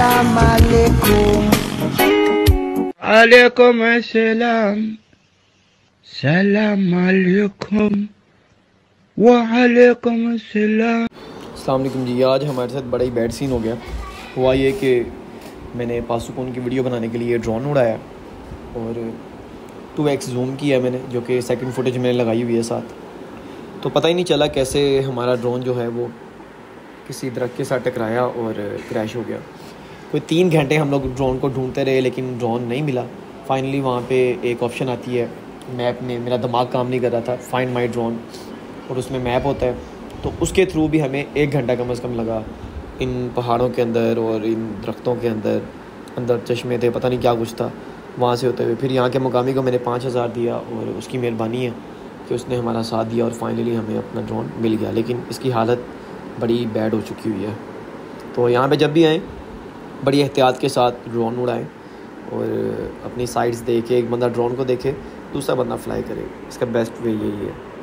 Salam alaikum. Alaikum assalam. Salam alaikum. Wa-alaikum assalam. अलैक्म जी आज हमारे साथ बड़ा ही बैड सीन हो गया हुआ ये कि मैंने पासुकोन की वीडियो बनाने के लिए ड्रोन उड़ाया और टू एक्स जूम किया मैंने जो कि सेकंड फुटेज मैंने लगाई हुई है साथ तो पता ही नहीं चला कैसे हमारा ड्रोन जो है वो किसी दरख्त के साथ टकराया और क्रैश हो गया कोई तीन घंटे हम लोग ड्रोन को ढूंढते रहे, लेकिन ड्रोन नहीं मिला। फाइनली वहाँ पे एक ऑप्शन आती है। मैप में मेरा दिमाग काम नहीं कर रहा था। फाइंड माई ड्रोन और उसमें मैप होता है। तो उसके थ्रू भी हमें एक घंटा कम अज़ कम लगा। इन पहाड़ों के अंदर और इन दरख्तों के अंदर। अंदर चश्मे थे, पता नहीं क्या कुछ था। वहाँ से होते हुए। फिर यहाँ के मुकामी को मैंने पाँच हज़ार दिया और उसकी मेहरबानी है कि उसने हमारा साथ दिया और फाइनली हमें अपना ड्रोन मिल गया। लेकिन इसकी हालत बड़ी बैड हो चुकी हुई है। तो यहाँ पे जब भी आएँ बड़ी एहतियात के साथ ड्रोन उड़ाएँ और अपनी साइड्स देखें, एक बंदा ड्रोन को देखे, दूसरा बंदा फ्लाई करे। इसका बेस्ट वे यही है।